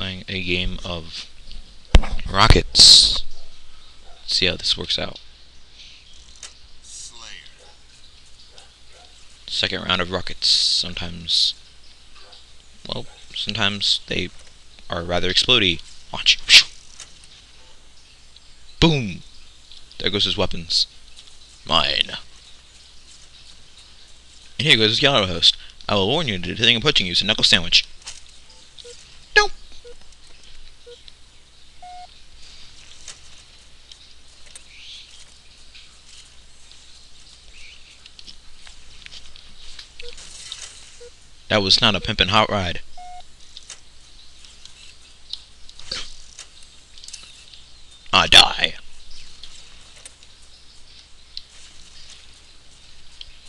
playing a game of rockets. Let's see how this works out. Second round of rockets. Sometimes, well, sometimes they are rather explody. Watch. Boom! There goes his weapons. Mine. And here goes his yellow host. I will warn you that the thing putting you is a knuckle sandwich. That was not a pimpin' hot ride. I die.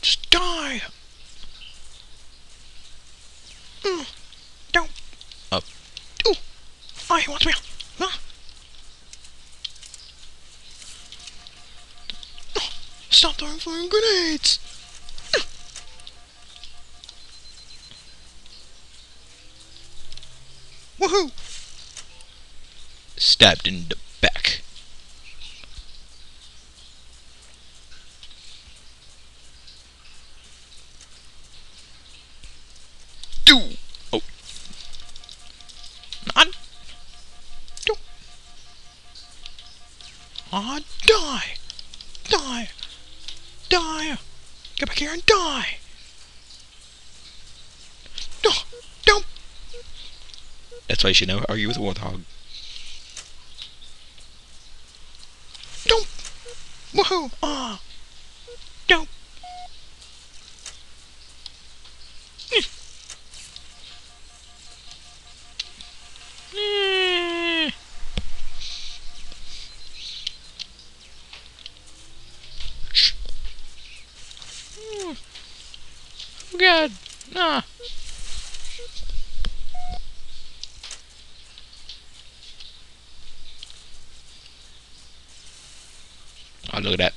Just die. Mm, don't. Up. Ooh. Oh, he wants me. Oh, stop throwing grenades. Woohoo! Stabbed in the back. Do. Oh. Not. Do. Ah, die. Die. Die. Get back here and die. No. Don't. That's why you should never argue with a warthog. Don't. Woohoo. Ah. Don't. Oh God. Ah. Oh, look at that.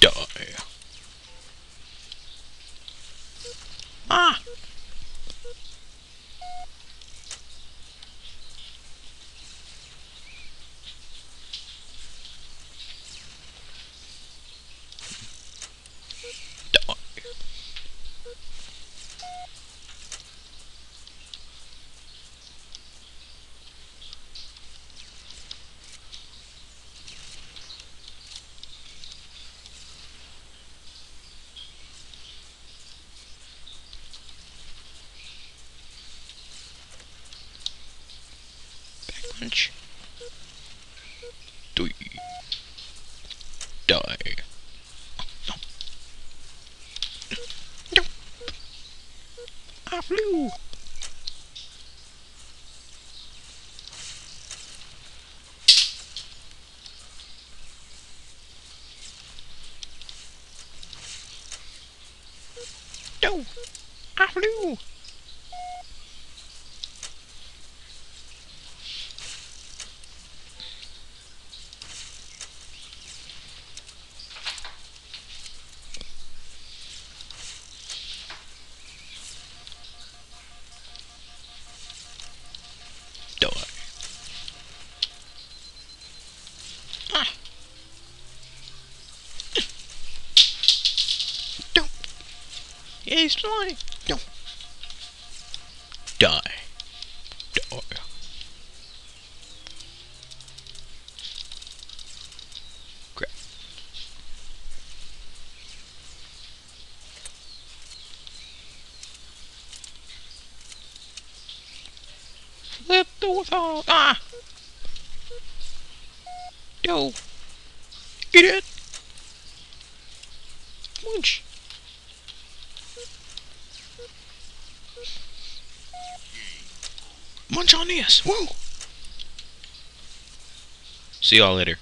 Die. Oh, Ah! Die. Back punch. Die. Die. I flew. No. I flew. Die. Ah. Don't. Yeah, he's flying. Don't. Die. Die. Crap. Flip the withal. Ah! No. Get it. Munch. Munch on this. Woo. See y'all later.